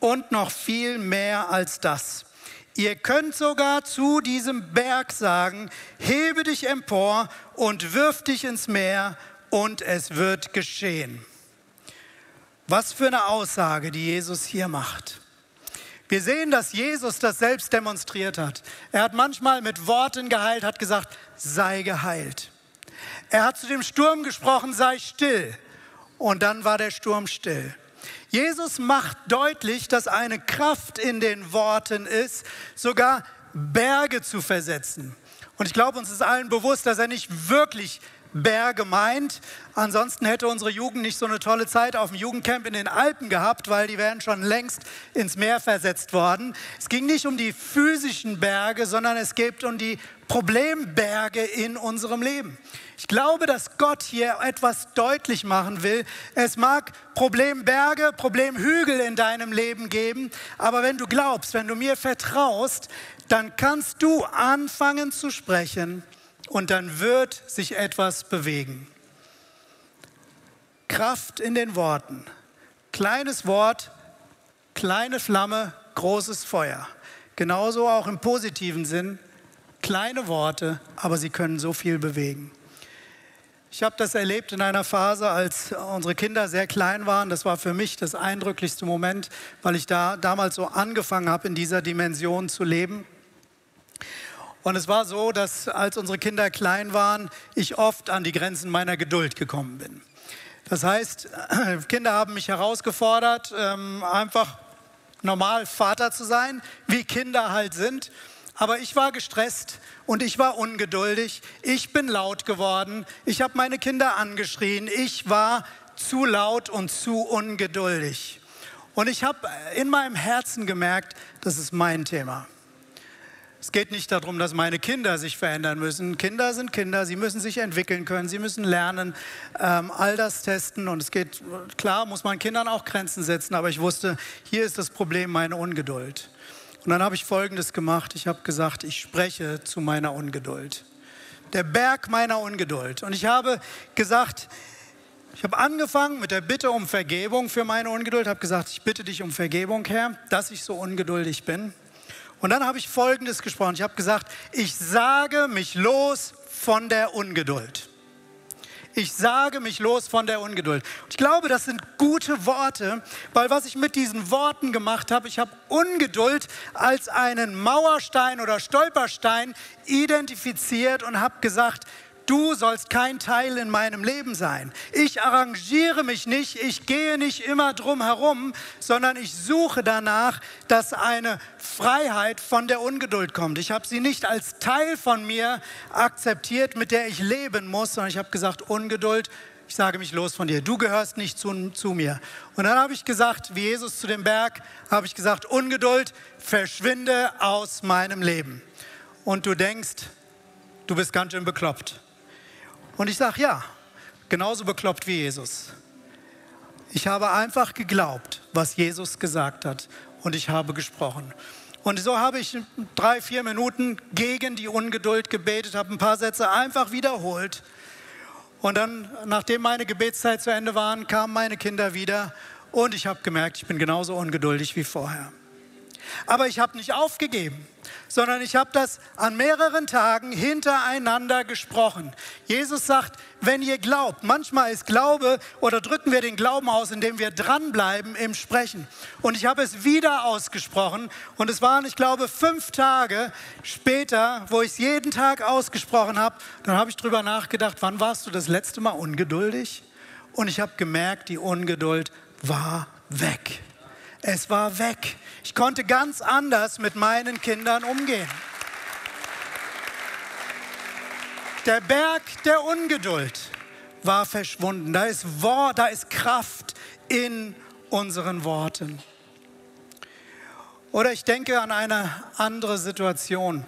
und noch viel mehr als das. Ihr könnt sogar zu diesem Berg sagen, hebe dich empor und wirf dich ins Meer und es wird geschehen. Was für eine Aussage, die Jesus hier macht. Wir sehen, dass Jesus das selbst demonstriert hat. Er hat manchmal mit Worten geheilt, hat gesagt, sei geheilt. Er hat zu dem Sturm gesprochen, sei still. Und dann war der Sturm still. Jesus macht deutlich, dass eine Kraft in den Worten ist, sogar Berge zu versetzen. Und ich glaube, uns ist allen bewusst, dass er nicht wirklich Berge meint. Ansonsten hätte unsere Jugend nicht so eine tolle Zeit auf dem Jugendcamp in den Alpen gehabt, weil die wären schon längst ins Meer versetzt worden. Es ging nicht um die physischen Berge, sondern es geht um die Problemberge in unserem Leben. Ich glaube, dass Gott hier etwas deutlich machen will. Es mag Problemberge, Problemhügel in deinem Leben geben, aber wenn du glaubst, wenn du mir vertraust, dann kannst du anfangen zu sprechen und dann wird sich etwas bewegen. Kraft in den Worten. Kleines Wort, kleine Flamme, großes Feuer. Genauso auch im positiven Sinn. Kleine Worte, aber sie können so viel bewegen. Ich habe das erlebt in einer Phase, als unsere Kinder sehr klein waren. Das war für mich das eindrücklichste Moment, weil ich da damals so angefangen habe, in dieser Dimension zu leben. Und es war so, dass als unsere Kinder klein waren, ich oft an die Grenzen meiner Geduld gekommen bin. Das heißt, Kinder haben mich herausgefordert, ähm, einfach normal Vater zu sein, wie Kinder halt sind. Aber ich war gestresst und ich war ungeduldig. Ich bin laut geworden. Ich habe meine Kinder angeschrien. Ich war zu laut und zu ungeduldig. Und ich habe in meinem Herzen gemerkt, das ist mein Thema. Es geht nicht darum, dass meine Kinder sich verändern müssen. Kinder sind Kinder, sie müssen sich entwickeln können, sie müssen lernen, ähm, all das testen. Und es geht, klar, muss man Kindern auch Grenzen setzen, aber ich wusste, hier ist das Problem meine Ungeduld. Und dann habe ich Folgendes gemacht. Ich habe gesagt, ich spreche zu meiner Ungeduld. Der Berg meiner Ungeduld. Und ich habe gesagt, ich habe angefangen mit der Bitte um Vergebung für meine Ungeduld, habe gesagt, ich bitte dich um Vergebung, Herr, dass ich so ungeduldig bin. Und dann habe ich Folgendes gesprochen. Ich habe gesagt, ich sage mich los von der Ungeduld. Ich sage mich los von der Ungeduld. ich glaube, das sind gute Worte, weil was ich mit diesen Worten gemacht habe, ich habe Ungeduld als einen Mauerstein oder Stolperstein identifiziert und habe gesagt, Du sollst kein Teil in meinem Leben sein. Ich arrangiere mich nicht, ich gehe nicht immer drum herum, sondern ich suche danach, dass eine Freiheit von der Ungeduld kommt. Ich habe sie nicht als Teil von mir akzeptiert, mit der ich leben muss, sondern ich habe gesagt, Ungeduld, ich sage mich los von dir. Du gehörst nicht zu, zu mir. Und dann habe ich gesagt, wie Jesus zu dem Berg, habe ich gesagt, Ungeduld, verschwinde aus meinem Leben. Und du denkst, du bist ganz schön bekloppt. Und ich sage, ja, genauso bekloppt wie Jesus. Ich habe einfach geglaubt, was Jesus gesagt hat und ich habe gesprochen. Und so habe ich drei, vier Minuten gegen die Ungeduld gebetet, habe ein paar Sätze einfach wiederholt. Und dann, nachdem meine Gebetszeit zu Ende war, kamen meine Kinder wieder und ich habe gemerkt, ich bin genauso ungeduldig wie vorher. Aber ich habe nicht aufgegeben, sondern ich habe das an mehreren Tagen hintereinander gesprochen. Jesus sagt, wenn ihr glaubt, manchmal ist Glaube oder drücken wir den Glauben aus, indem wir dranbleiben im Sprechen. Und ich habe es wieder ausgesprochen und es waren, ich glaube, fünf Tage später, wo ich es jeden Tag ausgesprochen habe. Dann habe ich darüber nachgedacht, wann warst du das letzte Mal ungeduldig? Und ich habe gemerkt, die Ungeduld war weg. Es war weg. Ich konnte ganz anders mit meinen Kindern umgehen. Der Berg der Ungeduld war verschwunden. Da ist Wort, da ist Kraft in unseren Worten. Oder ich denke an eine andere Situation.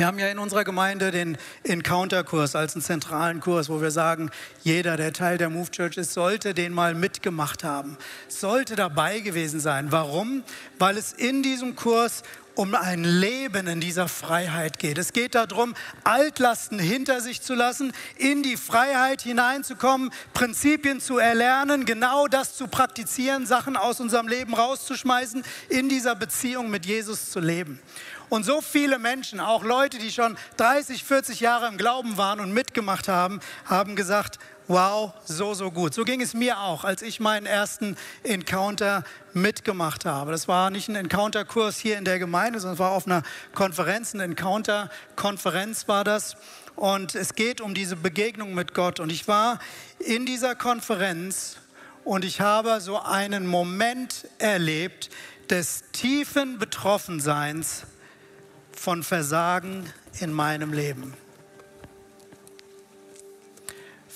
Wir haben ja in unserer Gemeinde den Encounter-Kurs als einen zentralen Kurs, wo wir sagen, jeder, der Teil der Move Church ist, sollte den mal mitgemacht haben, sollte dabei gewesen sein. Warum? Weil es in diesem Kurs um ein Leben in dieser Freiheit geht. Es geht darum, Altlasten hinter sich zu lassen, in die Freiheit hineinzukommen, Prinzipien zu erlernen, genau das zu praktizieren, Sachen aus unserem Leben rauszuschmeißen, in dieser Beziehung mit Jesus zu leben. Und so viele Menschen, auch Leute, die schon 30, 40 Jahre im Glauben waren und mitgemacht haben, haben gesagt, wow, so, so gut. So ging es mir auch, als ich meinen ersten Encounter mitgemacht habe. Das war nicht ein Encounter-Kurs hier in der Gemeinde, sondern es war auf einer Konferenz, eine Encounter-Konferenz war das. Und es geht um diese Begegnung mit Gott. Und ich war in dieser Konferenz und ich habe so einen Moment erlebt des tiefen Betroffenseins von Versagen in meinem Leben.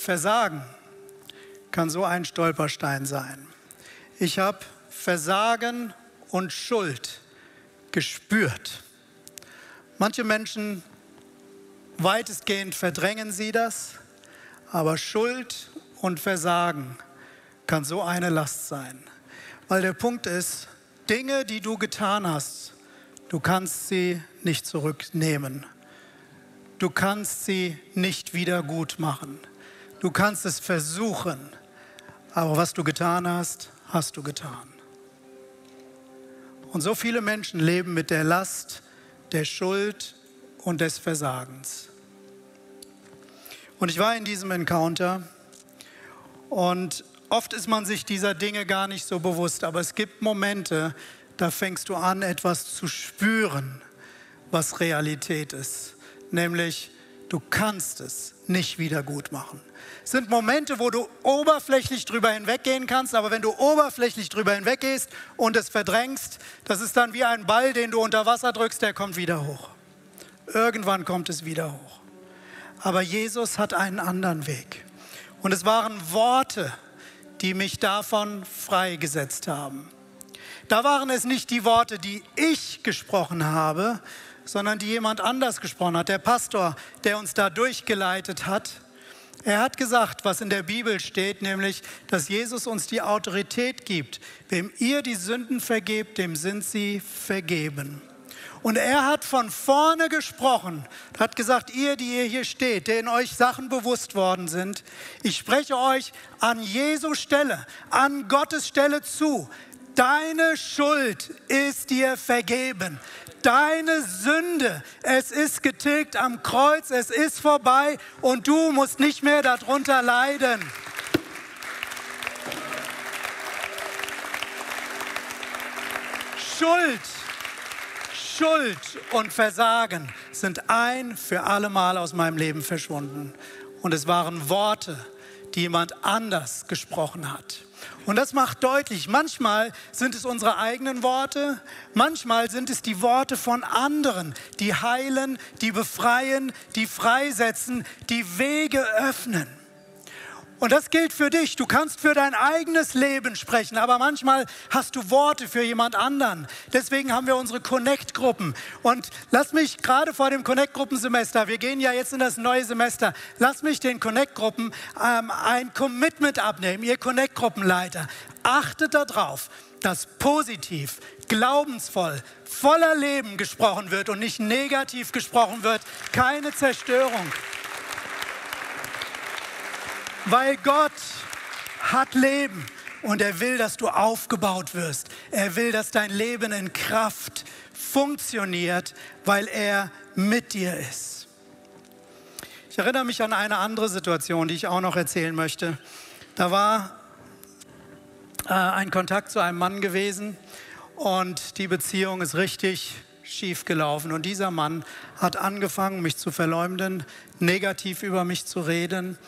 Versagen kann so ein Stolperstein sein. Ich habe Versagen und Schuld gespürt. Manche Menschen weitestgehend verdrängen sie das, aber Schuld und Versagen kann so eine Last sein. Weil der Punkt ist, Dinge, die du getan hast, Du kannst sie nicht zurücknehmen. Du kannst sie nicht wieder gut machen. Du kannst es versuchen, aber was du getan hast, hast du getan. Und so viele Menschen leben mit der Last der Schuld und des Versagens. Und ich war in diesem Encounter und oft ist man sich dieser Dinge gar nicht so bewusst, aber es gibt Momente, da fängst du an, etwas zu spüren, was Realität ist. Nämlich, du kannst es nicht wieder gut machen. Es sind Momente, wo du oberflächlich drüber hinweggehen kannst, aber wenn du oberflächlich drüber hinweggehst und es verdrängst, das ist dann wie ein Ball, den du unter Wasser drückst, der kommt wieder hoch. Irgendwann kommt es wieder hoch. Aber Jesus hat einen anderen Weg. Und es waren Worte, die mich davon freigesetzt haben. Da waren es nicht die Worte, die ich gesprochen habe, sondern die jemand anders gesprochen hat, der Pastor, der uns da durchgeleitet hat. Er hat gesagt, was in der Bibel steht, nämlich, dass Jesus uns die Autorität gibt. Wem ihr die Sünden vergebt, dem sind sie vergeben. Und er hat von vorne gesprochen, hat gesagt, ihr, die ihr hier steht, denen euch Sachen bewusst worden sind, ich spreche euch an Jesu Stelle, an Gottes Stelle zu. Deine Schuld ist dir vergeben. Deine Sünde, es ist getilgt am Kreuz, es ist vorbei und du musst nicht mehr darunter leiden. Schuld, Schuld und Versagen sind ein für alle Mal aus meinem Leben verschwunden. Und es waren Worte, die jemand anders gesprochen hat. Und das macht deutlich, manchmal sind es unsere eigenen Worte, manchmal sind es die Worte von anderen, die heilen, die befreien, die freisetzen, die Wege öffnen. Und das gilt für dich. Du kannst für dein eigenes Leben sprechen, aber manchmal hast du Worte für jemand anderen. Deswegen haben wir unsere Connect-Gruppen. Und lass mich gerade vor dem Connect-Gruppensemester, wir gehen ja jetzt in das neue Semester, lass mich den Connect-Gruppen ähm, ein Commitment abnehmen, ihr Connect-Gruppenleiter. Achtet darauf, dass positiv, glaubensvoll, voller Leben gesprochen wird und nicht negativ gesprochen wird. Keine Zerstörung. Weil Gott hat Leben und er will, dass du aufgebaut wirst. Er will, dass dein Leben in Kraft funktioniert, weil er mit dir ist. Ich erinnere mich an eine andere Situation, die ich auch noch erzählen möchte. Da war äh, ein Kontakt zu einem Mann gewesen und die Beziehung ist richtig schief gelaufen. Und dieser Mann hat angefangen, mich zu verleumden, negativ über mich zu reden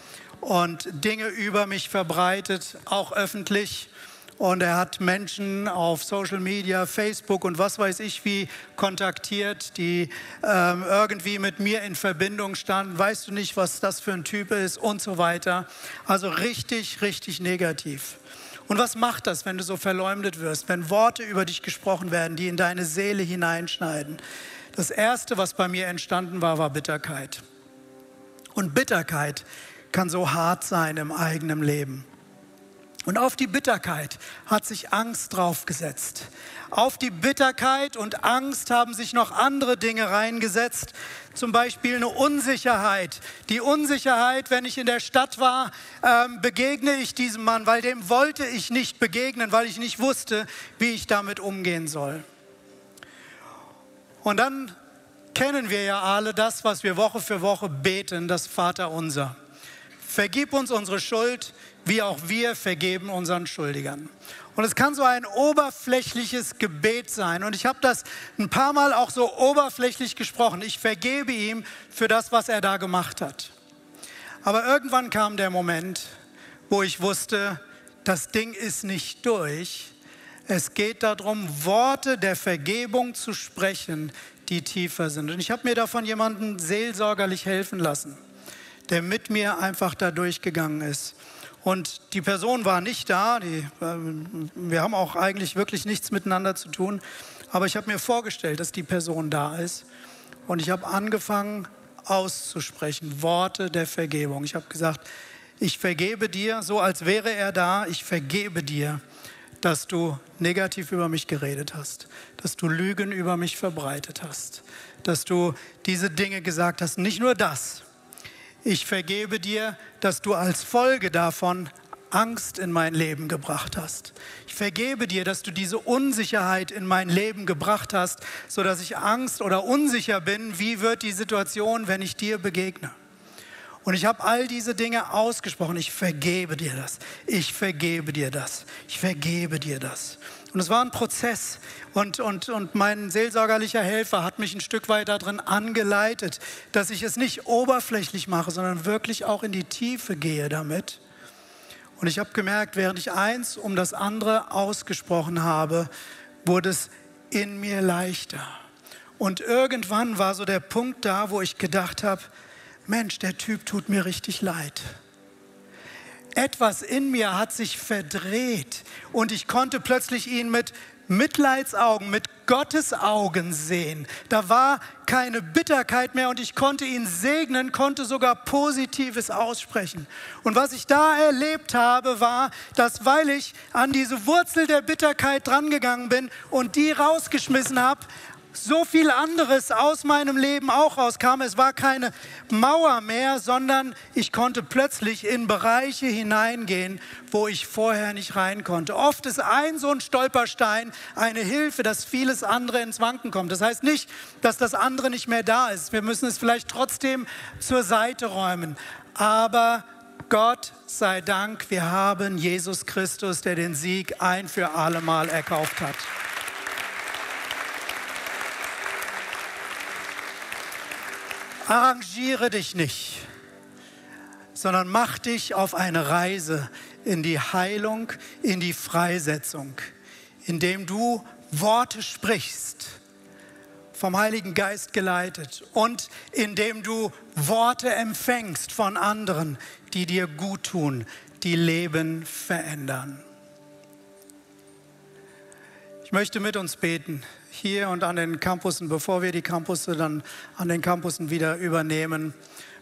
und Dinge über mich verbreitet, auch öffentlich. Und er hat Menschen auf Social Media, Facebook und was weiß ich wie kontaktiert, die ähm, irgendwie mit mir in Verbindung standen. Weißt du nicht, was das für ein Typ ist und so weiter. Also richtig, richtig negativ. Und was macht das, wenn du so verleumdet wirst, wenn Worte über dich gesprochen werden, die in deine Seele hineinschneiden? Das Erste, was bei mir entstanden war, war Bitterkeit. Und Bitterkeit kann so hart sein im eigenen Leben. Und auf die Bitterkeit hat sich Angst draufgesetzt. Auf die Bitterkeit und Angst haben sich noch andere Dinge reingesetzt, zum Beispiel eine Unsicherheit. Die Unsicherheit, wenn ich in der Stadt war, ähm, begegne ich diesem Mann, weil dem wollte ich nicht begegnen, weil ich nicht wusste, wie ich damit umgehen soll. Und dann kennen wir ja alle das, was wir Woche für Woche beten, das Vater unser. Vergib uns unsere Schuld, wie auch wir vergeben unseren Schuldigern. Und es kann so ein oberflächliches Gebet sein. Und ich habe das ein paar Mal auch so oberflächlich gesprochen. Ich vergebe ihm für das, was er da gemacht hat. Aber irgendwann kam der Moment, wo ich wusste, das Ding ist nicht durch. Es geht darum, Worte der Vergebung zu sprechen, die tiefer sind. Und ich habe mir davon jemanden seelsorgerlich helfen lassen, der mit mir einfach da durchgegangen ist. Und die Person war nicht da. Die, ähm, wir haben auch eigentlich wirklich nichts miteinander zu tun. Aber ich habe mir vorgestellt, dass die Person da ist. Und ich habe angefangen auszusprechen, Worte der Vergebung. Ich habe gesagt, ich vergebe dir, so als wäre er da, ich vergebe dir dass du negativ über mich geredet hast, dass du Lügen über mich verbreitet hast, dass du diese Dinge gesagt hast. Nicht nur das. Ich vergebe dir, dass du als Folge davon Angst in mein Leben gebracht hast. Ich vergebe dir, dass du diese Unsicherheit in mein Leben gebracht hast, sodass ich Angst oder unsicher bin, wie wird die Situation, wenn ich dir begegne. Und ich habe all diese Dinge ausgesprochen. Ich vergebe dir das. Ich vergebe dir das. Ich vergebe dir das. Und es war ein Prozess. Und, und, und mein seelsorgerlicher Helfer hat mich ein Stück weit darin angeleitet, dass ich es nicht oberflächlich mache, sondern wirklich auch in die Tiefe gehe damit. Und ich habe gemerkt, während ich eins um das andere ausgesprochen habe, wurde es in mir leichter. Und irgendwann war so der Punkt da, wo ich gedacht habe, Mensch, der Typ tut mir richtig leid. Etwas in mir hat sich verdreht und ich konnte plötzlich ihn mit Mitleidsaugen, mit Gottes Augen sehen. Da war keine Bitterkeit mehr und ich konnte ihn segnen, konnte sogar Positives aussprechen. Und was ich da erlebt habe, war, dass weil ich an diese Wurzel der Bitterkeit drangegangen bin und die rausgeschmissen habe, so viel anderes aus meinem Leben auch rauskam. Es war keine Mauer mehr, sondern ich konnte plötzlich in Bereiche hineingehen, wo ich vorher nicht rein konnte. Oft ist ein so ein Stolperstein eine Hilfe, dass vieles andere ins Wanken kommt. Das heißt nicht, dass das andere nicht mehr da ist. Wir müssen es vielleicht trotzdem zur Seite räumen. Aber Gott sei Dank, wir haben Jesus Christus, der den Sieg ein für alle Mal erkauft hat. Arrangiere dich nicht, sondern mach dich auf eine Reise in die Heilung, in die Freisetzung, indem du Worte sprichst, vom Heiligen Geist geleitet und indem du Worte empfängst von anderen, die dir gut tun, die Leben verändern. Ich möchte mit uns beten hier und an den Campussen, bevor wir die Campusse dann an den Campussen wieder übernehmen,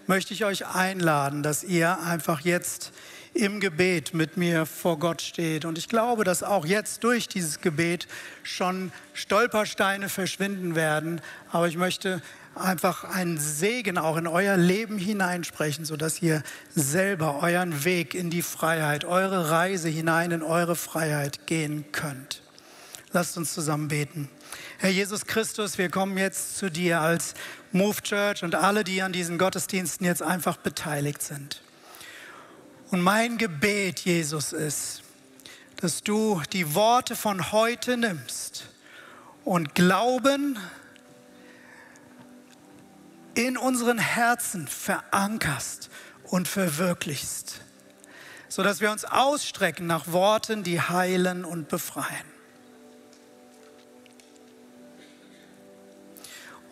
möchte ich euch einladen, dass ihr einfach jetzt im Gebet mit mir vor Gott steht. Und ich glaube, dass auch jetzt durch dieses Gebet schon Stolpersteine verschwinden werden. Aber ich möchte einfach einen Segen auch in euer Leben hineinsprechen, sodass ihr selber euren Weg in die Freiheit, eure Reise hinein in eure Freiheit gehen könnt. Lasst uns zusammen beten. Herr Jesus Christus, wir kommen jetzt zu dir als Move Church und alle, die an diesen Gottesdiensten jetzt einfach beteiligt sind. Und mein Gebet, Jesus, ist, dass du die Worte von heute nimmst und Glauben in unseren Herzen verankerst und verwirklichst, sodass wir uns ausstrecken nach Worten, die heilen und befreien.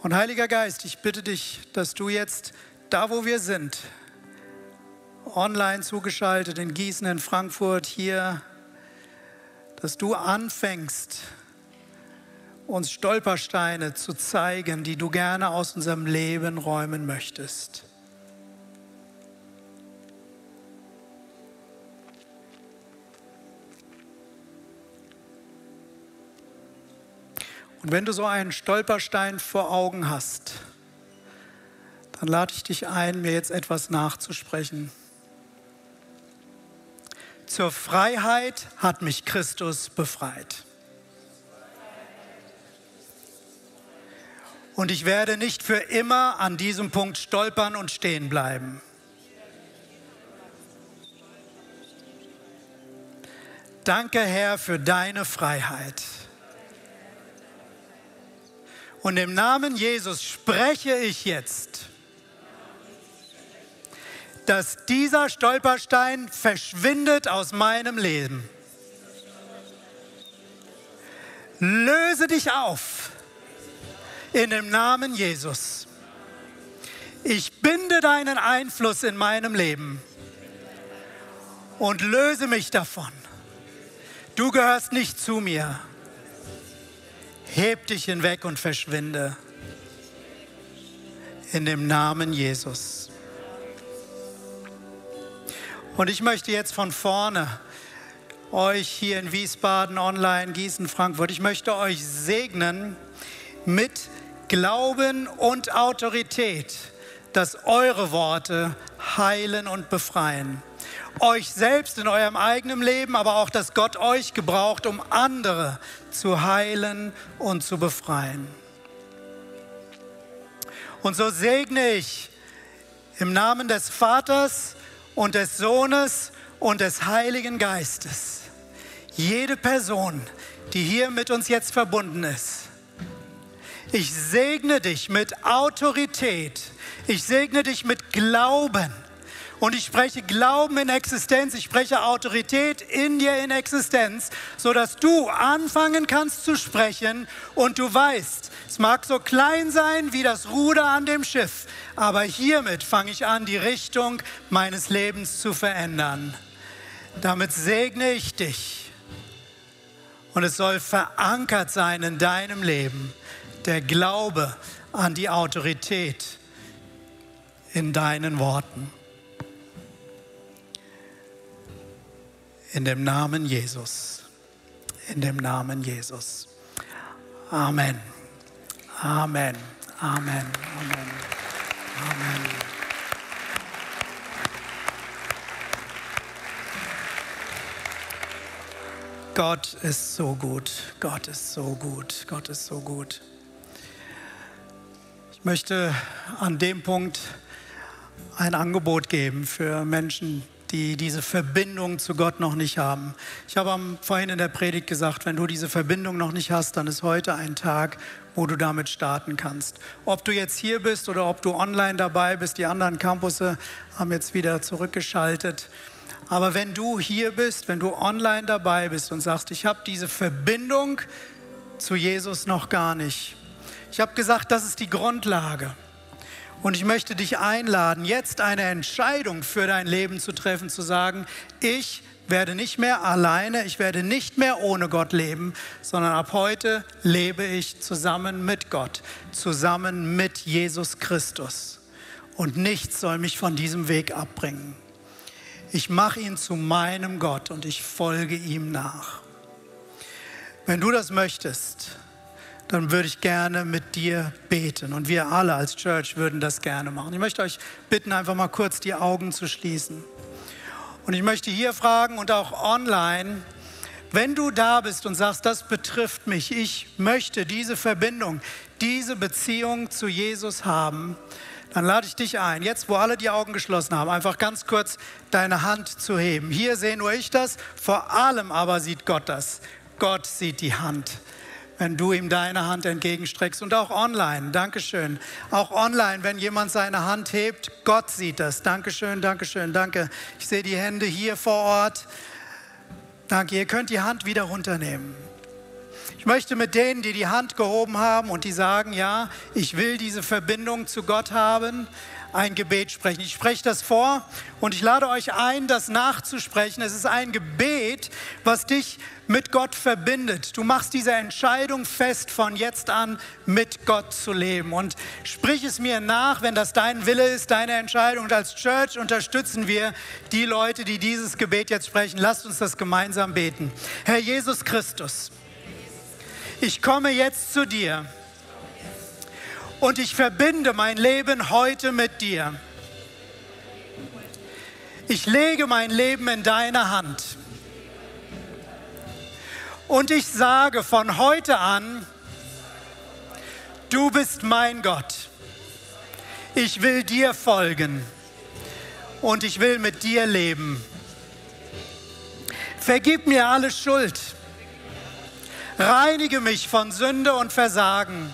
Und Heiliger Geist, ich bitte dich, dass du jetzt da, wo wir sind, online zugeschaltet in Gießen, in Frankfurt, hier, dass du anfängst, uns Stolpersteine zu zeigen, die du gerne aus unserem Leben räumen möchtest. Und wenn du so einen Stolperstein vor Augen hast, dann lade ich dich ein, mir jetzt etwas nachzusprechen. Zur Freiheit hat mich Christus befreit. Und ich werde nicht für immer an diesem Punkt stolpern und stehen bleiben. Danke, Herr, für deine Freiheit. Und im Namen Jesus spreche ich jetzt, dass dieser Stolperstein verschwindet aus meinem Leben. Löse dich auf in dem Namen Jesus. Ich binde deinen Einfluss in meinem Leben und löse mich davon. Du gehörst nicht zu mir heb dich hinweg und verschwinde. In dem Namen Jesus. Und ich möchte jetzt von vorne euch hier in Wiesbaden, online, Gießen, Frankfurt, ich möchte euch segnen mit Glauben und Autorität, dass eure Worte heilen und befreien euch selbst in eurem eigenen Leben, aber auch, dass Gott euch gebraucht, um andere zu heilen und zu befreien. Und so segne ich im Namen des Vaters und des Sohnes und des Heiligen Geistes jede Person, die hier mit uns jetzt verbunden ist. Ich segne dich mit Autorität. Ich segne dich mit Glauben. Und ich spreche Glauben in Existenz, ich spreche Autorität in dir in Existenz, sodass du anfangen kannst zu sprechen und du weißt, es mag so klein sein wie das Ruder an dem Schiff, aber hiermit fange ich an, die Richtung meines Lebens zu verändern. Damit segne ich dich. Und es soll verankert sein in deinem Leben, der Glaube an die Autorität in deinen Worten. In dem Namen Jesus. In dem Namen Jesus. Amen. Amen. Amen. Amen. Amen. Gott ist so gut. Gott ist so gut. Gott ist so gut. Ich möchte an dem Punkt ein Angebot geben für Menschen, die diese Verbindung zu Gott noch nicht haben. Ich habe vorhin in der Predigt gesagt, wenn du diese Verbindung noch nicht hast, dann ist heute ein Tag, wo du damit starten kannst. Ob du jetzt hier bist oder ob du online dabei bist, die anderen Campusse haben jetzt wieder zurückgeschaltet. Aber wenn du hier bist, wenn du online dabei bist und sagst, ich habe diese Verbindung zu Jesus noch gar nicht. Ich habe gesagt, das ist die Grundlage. Und ich möchte dich einladen, jetzt eine Entscheidung für dein Leben zu treffen, zu sagen, ich werde nicht mehr alleine, ich werde nicht mehr ohne Gott leben, sondern ab heute lebe ich zusammen mit Gott, zusammen mit Jesus Christus. Und nichts soll mich von diesem Weg abbringen. Ich mache ihn zu meinem Gott und ich folge ihm nach. Wenn du das möchtest, dann würde ich gerne mit dir beten. Und wir alle als Church würden das gerne machen. Ich möchte euch bitten, einfach mal kurz die Augen zu schließen. Und ich möchte hier fragen und auch online, wenn du da bist und sagst, das betrifft mich, ich möchte diese Verbindung, diese Beziehung zu Jesus haben, dann lade ich dich ein, jetzt wo alle die Augen geschlossen haben, einfach ganz kurz deine Hand zu heben. Hier sehe nur ich das, vor allem aber sieht Gott das. Gott sieht die Hand wenn du ihm deine Hand entgegenstreckst und auch online. Dankeschön. Auch online, wenn jemand seine Hand hebt, Gott sieht das. Dankeschön, Dankeschön, danke. Ich sehe die Hände hier vor Ort. Danke. Ihr könnt die Hand wieder runternehmen. Ich möchte mit denen, die die Hand gehoben haben und die sagen, ja, ich will diese Verbindung zu Gott haben, ein Gebet sprechen. Ich spreche das vor und ich lade euch ein, das nachzusprechen. Es ist ein Gebet, was dich mit Gott verbindet. Du machst diese Entscheidung fest, von jetzt an mit Gott zu leben. Und sprich es mir nach, wenn das dein Wille ist, deine Entscheidung. Und als Church unterstützen wir die Leute, die dieses Gebet jetzt sprechen. Lasst uns das gemeinsam beten. Herr Jesus Christus, ich komme jetzt zu dir und ich verbinde mein Leben heute mit dir. Ich lege mein Leben in deine Hand. Und ich sage von heute an, du bist mein Gott. Ich will dir folgen und ich will mit dir leben. Vergib mir alle Schuld. Reinige mich von Sünde und Versagen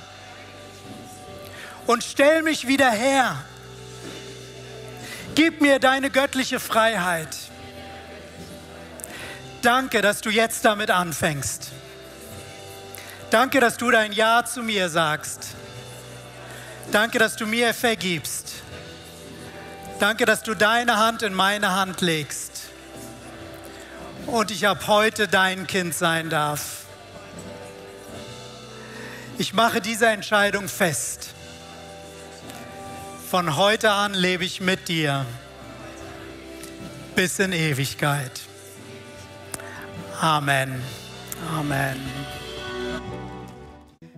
und stell mich wieder her. Gib mir deine göttliche Freiheit. Danke, dass du jetzt damit anfängst. Danke, dass du dein Ja zu mir sagst. Danke, dass du mir vergibst. Danke, dass du deine Hand in meine Hand legst. Und ich ab heute dein Kind sein darf. Ich mache diese Entscheidung fest. Von heute an lebe ich mit dir bis in Ewigkeit. Amen. Amen.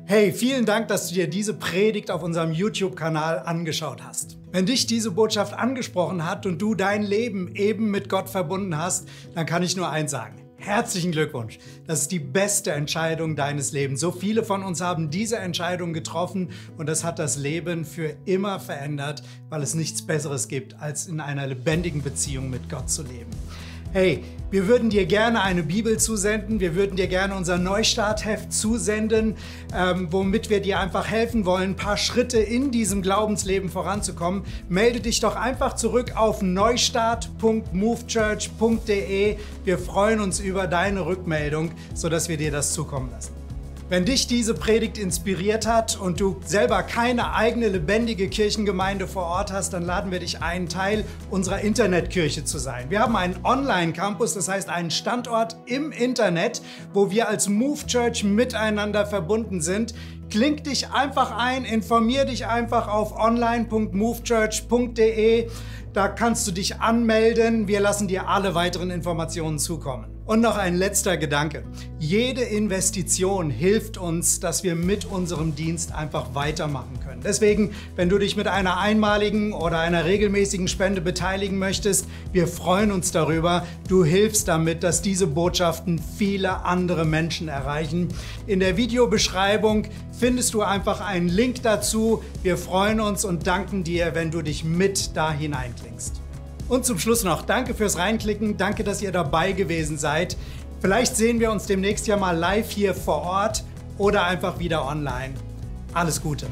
Hey, vielen Dank, dass du dir diese Predigt auf unserem YouTube-Kanal angeschaut hast. Wenn dich diese Botschaft angesprochen hat und du dein Leben eben mit Gott verbunden hast, dann kann ich nur eins sagen. Herzlichen Glückwunsch. Das ist die beste Entscheidung deines Lebens. So viele von uns haben diese Entscheidung getroffen und das hat das Leben für immer verändert, weil es nichts Besseres gibt, als in einer lebendigen Beziehung mit Gott zu leben. Hey, wir würden dir gerne eine Bibel zusenden, wir würden dir gerne unser Neustartheft zusenden, ähm, womit wir dir einfach helfen wollen, ein paar Schritte in diesem Glaubensleben voranzukommen. Melde dich doch einfach zurück auf neustart.movechurch.de. Wir freuen uns über deine Rückmeldung, sodass wir dir das zukommen lassen. Wenn dich diese Predigt inspiriert hat und du selber keine eigene lebendige Kirchengemeinde vor Ort hast, dann laden wir dich ein, Teil unserer Internetkirche zu sein. Wir haben einen Online-Campus, das heißt einen Standort im Internet, wo wir als Move Church miteinander verbunden sind. Klink dich einfach ein, informier dich einfach auf online.movechurch.de. Da kannst du dich anmelden. Wir lassen dir alle weiteren Informationen zukommen. Und noch ein letzter Gedanke. Jede Investition hilft uns, dass wir mit unserem Dienst einfach weitermachen können. Deswegen, wenn du dich mit einer einmaligen oder einer regelmäßigen Spende beteiligen möchtest, wir freuen uns darüber. Du hilfst damit, dass diese Botschaften viele andere Menschen erreichen. In der Videobeschreibung findest du einfach einen Link dazu. Wir freuen uns und danken dir, wenn du dich mit da hineinklingst. Und zum Schluss noch, danke fürs Reinklicken, danke, dass ihr dabei gewesen seid. Vielleicht sehen wir uns demnächst ja mal live hier vor Ort oder einfach wieder online. Alles Gute.